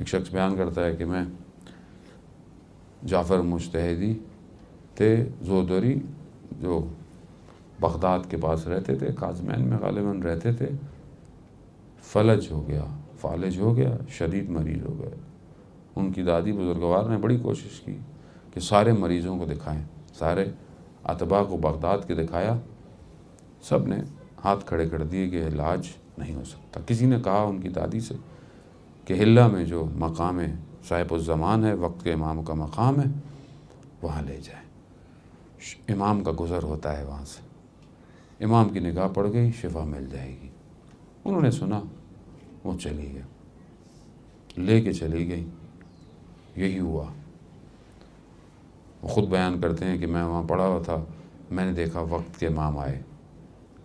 एक शख्स बयान करता है कि मैं जाफ़र मुश्तहदी थे जोदरी जो बगदाद के पास रहते थे, काजमैन में गालिबा रहते थे, फलज हो गया, फालज हो गया, शदीद मरीज़ हो गए। उनकी दादी बुजुर्गवार ने बड़ी कोशिश की कि सारे मरीज़ों को दिखाएँ, सारे अतबा को बगदाद के दिखाया। सबने हाथ खड़े कर दिए कि इलाज नहीं हो सकता। किसी ने कहा उनकी दादी से कि हिल्ला में जो मकाम साहिबुज़मान है, वक्त के इमाम का मकाम है, वहाँ ले जाए। इमाम का गुज़र होता है वहाँ से। इमाम की निगाह पड़ गई, शिफा मिल जाएगी। उन्होंने सुना, वो चली गई। ले के चली गई। यही हुआ। वो ख़ुद बयान करते हैं कि मैं वहाँ पड़ा हुआ था, मैंने देखा वक्त के इमाम आए।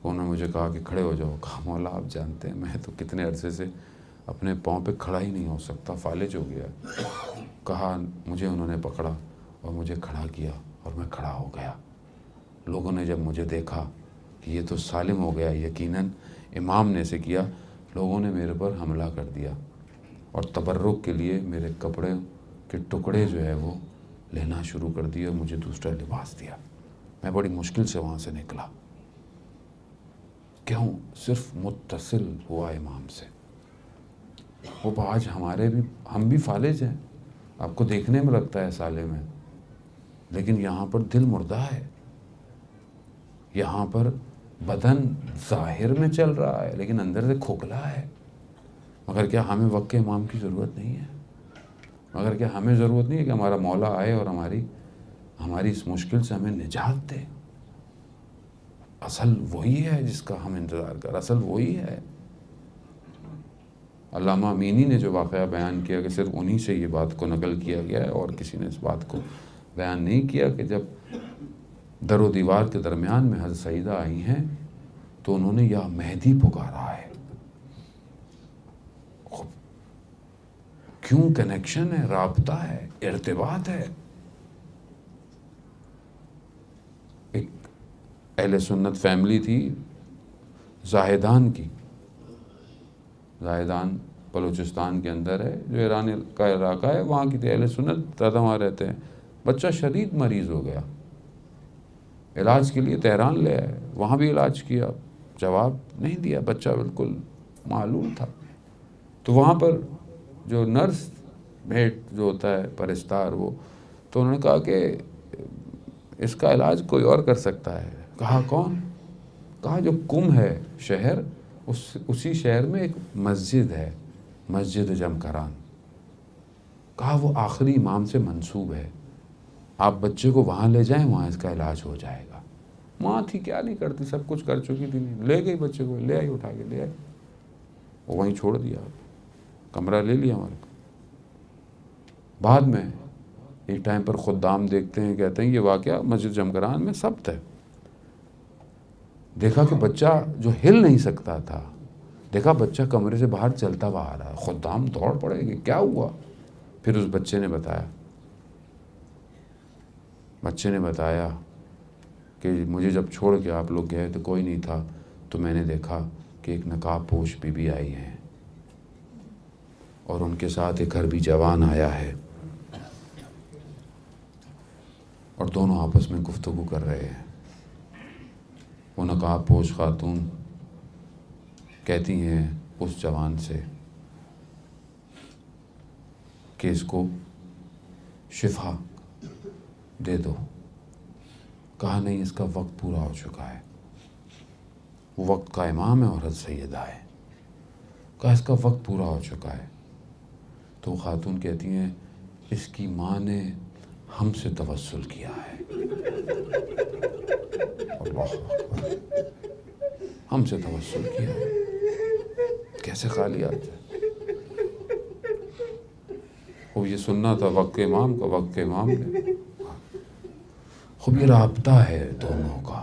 उन्होंने मुझे कहा कि खड़े हो जाओ कहा मौला आप जानते हैं। मैं तो कितने अरसे से अपने पाँव पे खड़ा ही नहीं हो सकता, फालिज हो गया। कहा, मुझे उन्होंने पकड़ा और मुझे खड़ा किया और मैं खड़ा हो गया। लोगों ने जब मुझे देखा कि ये तो सालिम हो गया, यकीनन इमाम ने से किया, लोगों ने मेरे पर हमला कर दिया और तबर्रुक के लिए मेरे कपड़े के टुकड़े जो है वो लेना शुरू कर दिए और मुझे दूसरा लिबास दिया। मैं बड़ी मुश्किल से वहाँ से निकला। क्यों? सिर्फ़ मुतसिल हुआ इमाम से। वो आज हमारे भी, हम भी फालिज हैं। आपको देखने में लगता है साले में। लेकिन यहाँ पर दिल मुर्दा है। यहाँ पर बदन ज़ाहिर में चल रहा है, लेकिन अंदर से खोखला है। मगर क्या हमें वक्त के इमाम की ज़रूरत नहीं है? मगर क्या हमें ज़रूरत नहीं है कि हमारा मौला आए और हमारी हमारी इस मुश्किल से हमें निजात दे? असल वही है जिसका हम इंतज़ार कर, असल वही है। अल्लामा अमीनी ने जो वाक़ बयान किया कि सिर्फ़ उन्हीं से ये बात को नकल किया गया है और किसी ने इस बात को बयान नहीं किया कि जब दर व दीवार के दरमियान में हज सईदा आई हैं तो उन्होंने यह मेहदी पुकारा है। क्यों कनेक्शन है, रबता है, इरतबात है? एक अहल सुन्नत फैमिली थी जाहिदान की। जाहिदान बलूचिस्तान के अंदर है, जो ईरान का इलाका है, वहाँ की अहल सुनत ज़्यादा वहाँ रहते हैं। बच्चा शदीद मरीज़ हो गया। इलाज के लिए तहरान ले आए, वहाँ भी इलाज किया। जवाब नहीं दिया, बच्चा बिल्कुल मालूम था। तो वहाँ पर जो नर्स भेंट जो होता है, परिस्तार वो तो उन्होंने कहा कि इसका इलाज कोई और कर सकता है। कहा, कौन? कहा, जो कुम है शहर उस, उसी शहर में एक मस्जिद है, मस्जिद जमकरान। कहा, वो आखिरी इमाम से मंसूब है। आप बच्चे को वहाँ ले जाएँ, वहाँ इसका इलाज हो जाएगा। माँ थी, क्या नहीं करती? सब कुछ कर चुकी थी, नहीं। ले गई बच्चे को, ले आई, उठा के ले आई। वो वहीं छोड़ दिया। कमरा ले लिया हमारे बाद में एक टाइम पर खुदाम देखते हैं, कहते हैं, ये वाक़ मस्जिद जमकरान में सब्त है। देखा कि बच्चा जो हिल नहीं सकता था, देखा बच्चा कमरे से बाहर चलता हुआ आ रहा है। खुदाम दौड़ पड़ेगी, क्या हुआ? फिर उस बच्चे ने बताया। बच्चे ने बताया कि मुझे जब छोड़ के आप लोग गए तो कोई नहीं था तो मैंने देखा कि एक नकाब पोश बीबी आई हैं और उनके साथ एक अरबी जवान आया है और दोनों आपस में गुफ्तगु कर रहे हैं। वो नकाब पोश खातून। कहती हैं उस जवान से कि इसको शिफा दे दो। कहा, नहीं, इसका वक्त पूरा हो चुका है। वो वक्त का इमाम है और हज सैदा है। कहा, इसका वक्त पूरा हो चुका है। तो खातून कहती हैं, इसकी माँ ने हमसे तवसल किया है। हमसे तवसल किया। कैसे खाली आज वो ये सुनना था, वक्त इमाम का, वक्त इमाम ने। खूब ये रबता है दोनों का।